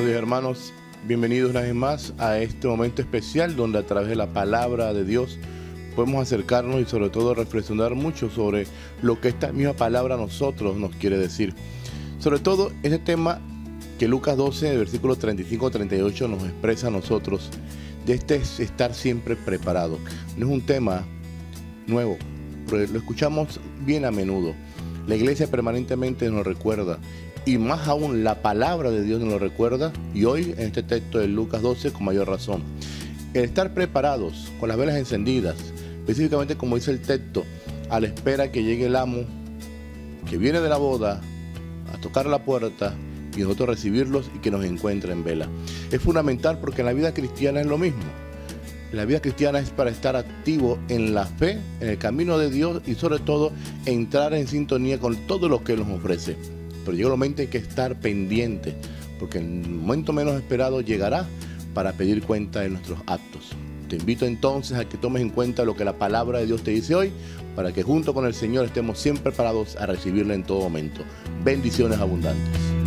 hermanos, bienvenidos una vez más a este momento especial donde a través de la palabra de Dios podemos acercarnos y sobre todo reflexionar mucho sobre lo que esta misma palabra a nosotros nos quiere decir. Sobre todo este tema que Lucas 12, versículo 35-38 nos expresa a nosotros, de este es estar siempre preparado. No es un tema nuevo, pero lo escuchamos bien a menudo. La iglesia permanentemente nos recuerda y más aún la palabra de Dios nos lo recuerda y hoy en este texto de Lucas 12 con mayor razón. El estar preparados con las velas encendidas, específicamente como dice el texto, a la espera que llegue el amo que viene de la boda a tocar la puerta y nosotros recibirlos y que nos encuentre en vela. Es fundamental porque en la vida cristiana es lo mismo. La vida cristiana es para estar activo en la fe, en el camino de Dios y sobre todo entrar en sintonía con todo lo que nos ofrece. Pero llega el momento en que estar pendiente, porque el momento menos esperado llegará para pedir cuenta de nuestros actos. Te invito entonces a que tomes en cuenta lo que la palabra de Dios te dice hoy, para que junto con el Señor estemos siempre preparados a recibirle en todo momento. Bendiciones abundantes.